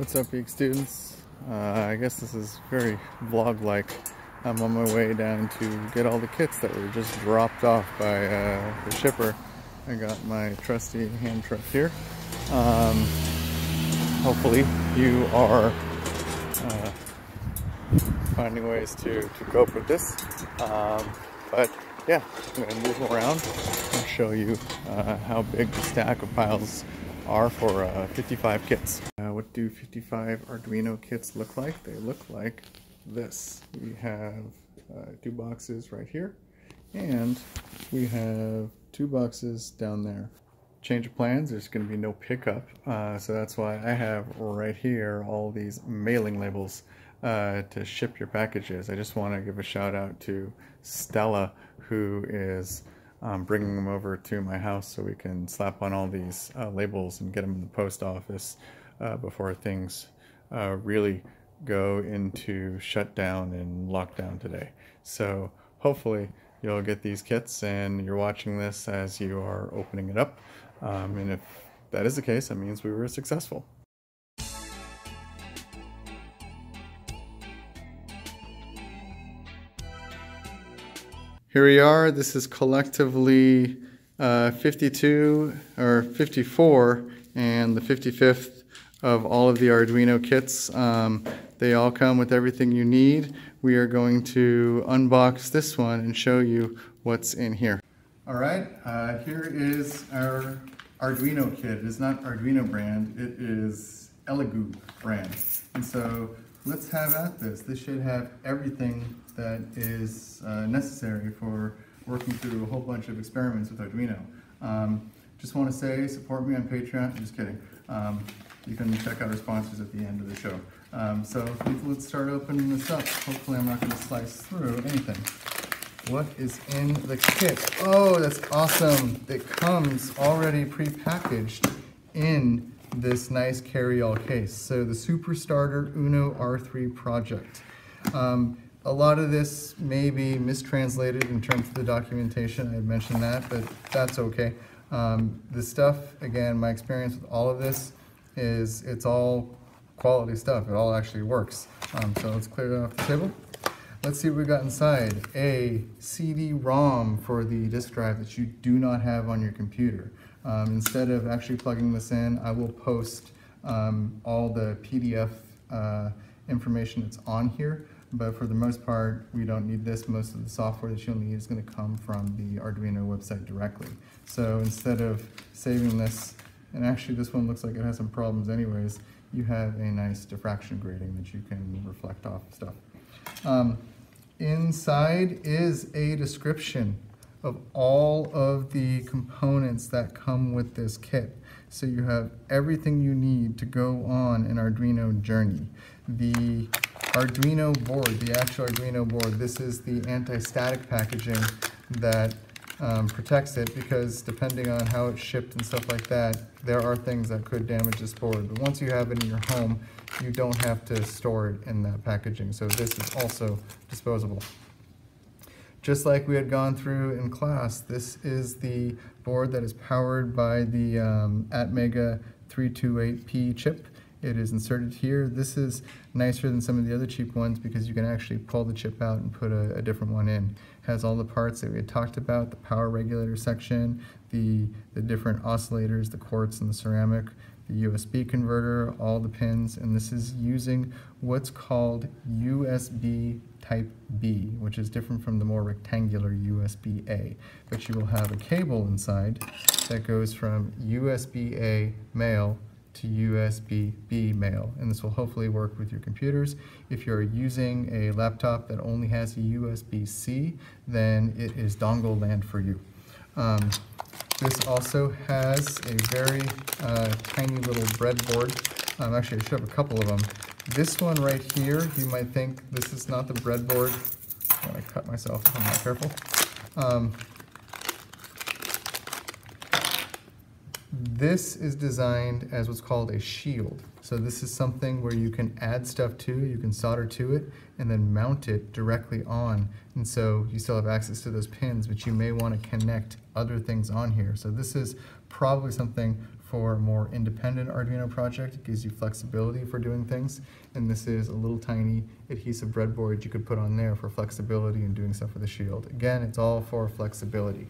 What's up, Geek students? Uh, I guess this is very vlog-like. I'm on my way down to get all the kits that were just dropped off by uh, the shipper. I got my trusty hand truck here. Um, hopefully you are uh, finding ways to, to cope with this. Um, but yeah, I'm to move around and show you uh, how big the stack of piles are for uh, 55 kits. What do 55 Arduino kits look like? They look like this. We have uh, two boxes right here and we have two boxes down there. Change of plans, there's going to be no pickup, uh, so that's why I have right here all these mailing labels uh, to ship your packages. I just want to give a shout out to Stella who is um, bringing them over to my house so we can slap on all these uh, labels and get them in the post office uh, before things uh, really go into shutdown and lockdown today. So hopefully you'll get these kits and you're watching this as you are opening it up. Um, and if that is the case, that means we were successful. Here we are. This is collectively uh, 52 or 54 and the 55th of all of the Arduino kits. Um, they all come with everything you need. We are going to unbox this one and show you what's in here. All right, uh, here is our Arduino kit. It is not Arduino brand, it is Elegoo brand. And so let's have at this. This should have everything that is uh, necessary for working through a whole bunch of experiments with Arduino. Um, just want to say, support me on Patreon. Just kidding. Um, you can check out our sponsors at the end of the show. Um, so let's start opening this up. Hopefully I'm not going to slice through anything. What is in the kit? Oh, that's awesome. It comes already pre-packaged in this nice carry-all case. So the Superstarter Uno R3 project. Um, a lot of this may be mistranslated in terms of the documentation. I mentioned that, but that's okay. Um, the stuff, again, my experience with all of this is it's all quality stuff. It all actually works. Um, so let's clear it off the table. Let's see what we got inside. A CD-ROM for the disk drive that you do not have on your computer. Um, instead of actually plugging this in, I will post um, all the PDF uh, information that's on here, but for the most part, we don't need this. Most of the software that you'll need is gonna come from the Arduino website directly. So instead of saving this, and actually this one looks like it has some problems anyways, you have a nice diffraction grating that you can reflect off stuff. Um, inside is a description of all of the components that come with this kit. So you have everything you need to go on an Arduino journey. The Arduino board, the actual Arduino board, this is the anti-static packaging that um, protects it because depending on how it's shipped and stuff like that, there are things that could damage this board. But once you have it in your home, you don't have to store it in that packaging. So this is also disposable. Just like we had gone through in class, this is the board that is powered by the um, Atmega 328P chip. It is inserted here. This is nicer than some of the other cheap ones because you can actually pull the chip out and put a, a different one in. Has all the parts that we had talked about, the power regulator section, the, the different oscillators, the quartz and the ceramic, the USB converter, all the pins, and this is using what's called USB Type B, which is different from the more rectangular USB-A. But you will have a cable inside that goes from USB-A male to USB-B male, and this will hopefully work with your computers. If you're using a laptop that only has a USB-C, then it is dongle land for you. Um, this also has a very uh, tiny little breadboard. Um, actually, I should have a couple of them. This one right here, you might think this is not the breadboard. To cut myself if I'm not careful. Um, this is designed as what's called a shield. So this is something where you can add stuff to, you can solder to it, and then mount it directly on. And so you still have access to those pins, but you may want to connect other things on here. So this is probably something for a more independent Arduino project. It gives you flexibility for doing things. And this is a little tiny adhesive breadboard you could put on there for flexibility and doing stuff with the shield. Again, it's all for flexibility.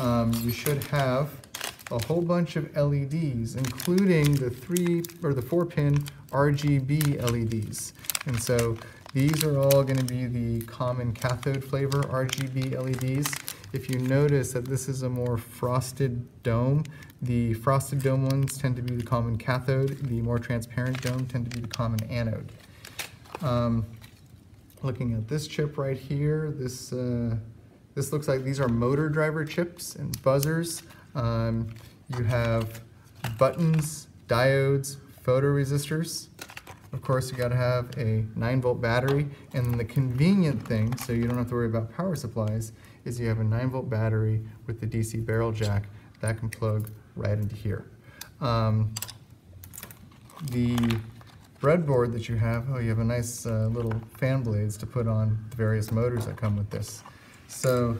Um, you should have a whole bunch of LEDs, including the three or the four pin RGB LEDs. And so these are all going to be the common cathode flavor RGB LEDs. If you notice that this is a more frosted dome, the frosted dome ones tend to be the common cathode, the more transparent dome tend to be the common anode. Um, looking at this chip right here, this, uh, this looks like these are motor driver chips and buzzers. Um, you have buttons, diodes, photoresistors. Of course, you gotta have a nine volt battery. And then the convenient thing, so you don't have to worry about power supplies, is you have a nine volt battery with the DC barrel jack that can plug right into here. Um, the breadboard that you have, oh, you have a nice uh, little fan blades to put on the various motors that come with this. So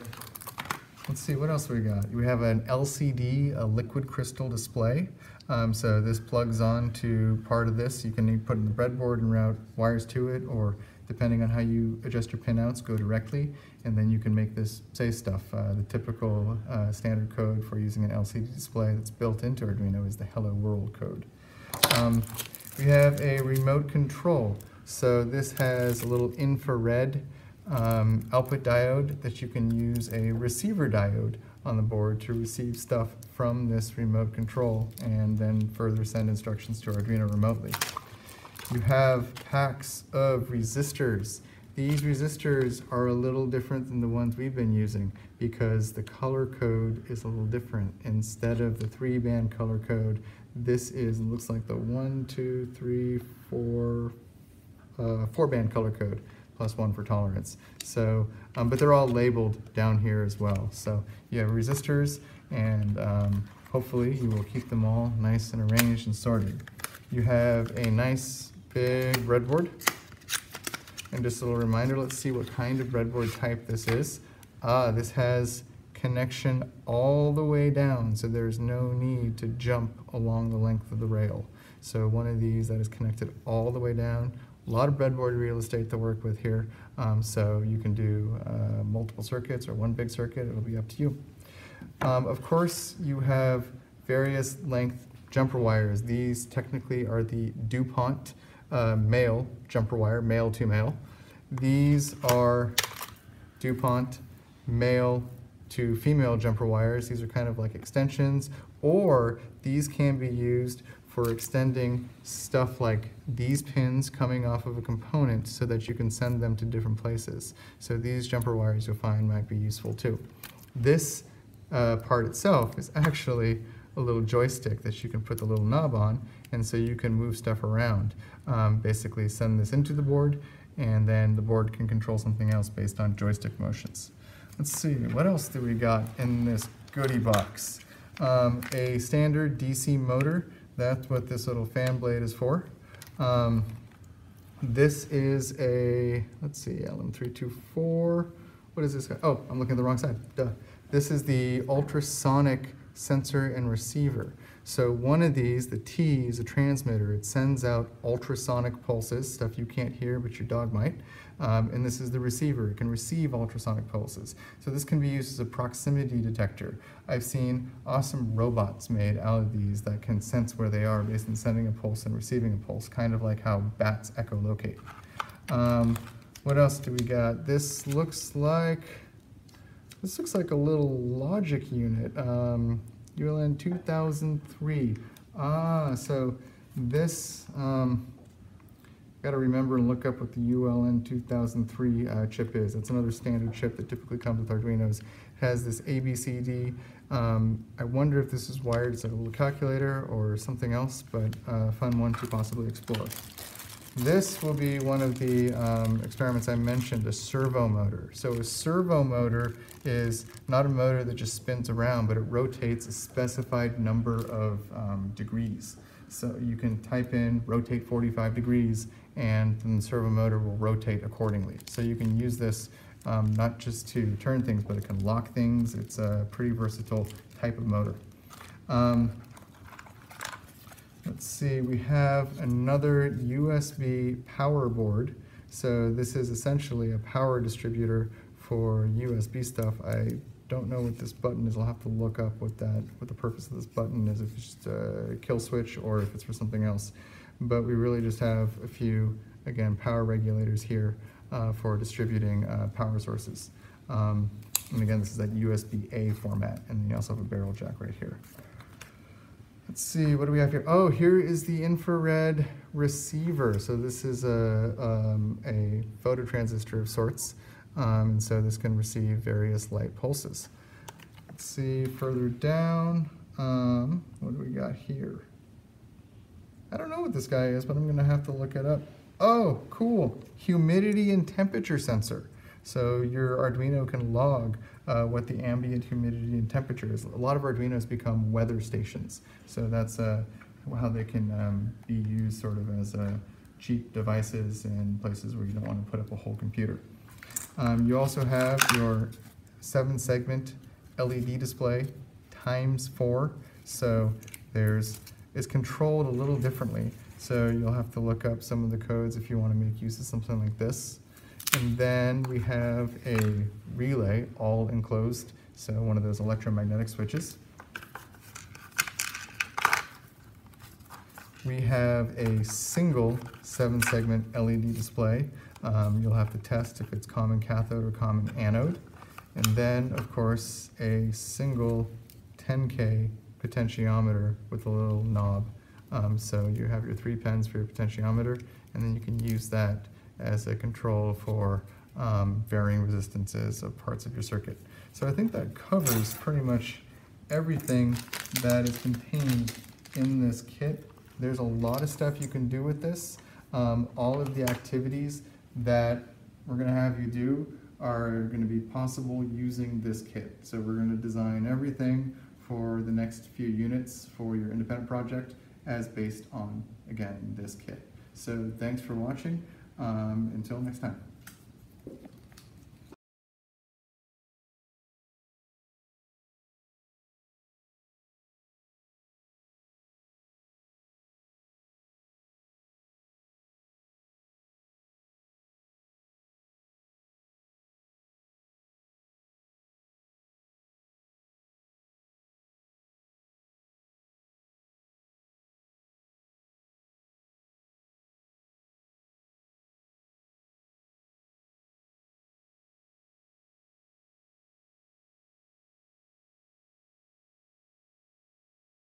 let's see, what else we got? We have an LCD, a liquid crystal display. Um, so this plugs on to part of this. You can put in the breadboard and route wires to it, or depending on how you adjust your pinouts, go directly, and then you can make this say stuff. Uh, the typical uh, standard code for using an LCD display that's built into Arduino is the Hello World code. Um, we have a remote control. So this has a little infrared um, output diode that you can use a receiver diode on the board to receive stuff from this remote control and then further send instructions to Arduino remotely. You have packs of resistors. These resistors are a little different than the ones we've been using because the color code is a little different. Instead of the three band color code, this is, looks like the one, two, three, four, uh, four band color code plus one for tolerance. So, um, but they're all labeled down here as well. So you have resistors and um, hopefully you will keep them all nice and arranged and sorted. You have a nice big breadboard. And just a little reminder, let's see what kind of breadboard type this is. Ah, this has connection all the way down, so there's no need to jump along the length of the rail. So one of these that is connected all the way down. A lot of breadboard real estate to work with here, um, so you can do uh, multiple circuits or one big circuit, it'll be up to you. Um, of course, you have various length jumper wires. These technically are the DuPont uh, male jumper wire, male to male. These are DuPont male to female jumper wires. These are kind of like extensions, or these can be used for extending stuff like these pins coming off of a component so that you can send them to different places. So these jumper wires you'll find might be useful too. This uh, part itself is actually a little joystick that you can put the little knob on and so you can move stuff around. Um, basically send this into the board and then the board can control something else based on joystick motions. Let's see, what else do we got in this goodie box? Um, a standard DC motor, that's what this little fan blade is for. Um, this is a, let's see, LM324, what is this? Oh, I'm looking at the wrong side, duh. This is the ultrasonic sensor and receiver. So one of these, the T, is a transmitter. It sends out ultrasonic pulses, stuff you can't hear but your dog might. Um, and this is the receiver. It can receive ultrasonic pulses. So this can be used as a proximity detector. I've seen awesome robots made out of these that can sense where they are based on sending a pulse and receiving a pulse, kind of like how bats echolocate. Um, what else do we got? This looks like, this looks like a little logic unit. Um, ULN 2003. Ah, so this, um, got to remember and look up what the ULN 2003 uh, chip is. It's another standard chip that typically comes with Arduinos. It has this ABCD. Um, I wonder if this is wired as a little calculator or something else, but a uh, fun one to possibly explore. This will be one of the um, experiments I mentioned, a servo motor. So a servo motor is not a motor that just spins around, but it rotates a specified number of um, degrees. So you can type in rotate 45 degrees and then the servo motor will rotate accordingly. So you can use this um, not just to turn things, but it can lock things. It's a pretty versatile type of motor. Let's see, we have another USB power board. So this is essentially a power distributor for USB stuff. I don't know what this button is. I'll have to look up what that what the purpose of this button is, if it's just a kill switch or if it's for something else. But we really just have a few, again, power regulators here uh, for distributing uh, power sources. Um, and again, this is that USB-A format, and you also have a barrel jack right here. Let's see, what do we have here? Oh, here is the infrared receiver. So this is a, um, a phototransistor of sorts. Um, and so this can receive various light pulses. Let's see further down, um, what do we got here? I don't know what this guy is, but I'm gonna have to look it up. Oh, cool, humidity and temperature sensor. So your Arduino can log uh, what the ambient humidity and temperature is. A lot of Arduinos become weather stations. So that's uh, how they can um, be used sort of as uh, cheap devices in places where you don't want to put up a whole computer. Um, you also have your seven segment LED display times four. So there's, it's controlled a little differently. So you'll have to look up some of the codes if you want to make use of something like this. And then we have a relay, all enclosed, so one of those electromagnetic switches. We have a single seven segment LED display. Um, you'll have to test if it's common cathode or common anode. And then, of course, a single 10K potentiometer with a little knob. Um, so you have your three pins for your potentiometer, and then you can use that as a control for um, varying resistances of parts of your circuit. So I think that covers pretty much everything that is contained in this kit. There's a lot of stuff you can do with this. Um, all of the activities that we're going to have you do are going to be possible using this kit. So we're going to design everything for the next few units for your independent project as based on, again, this kit. So thanks for watching. Um, until next time.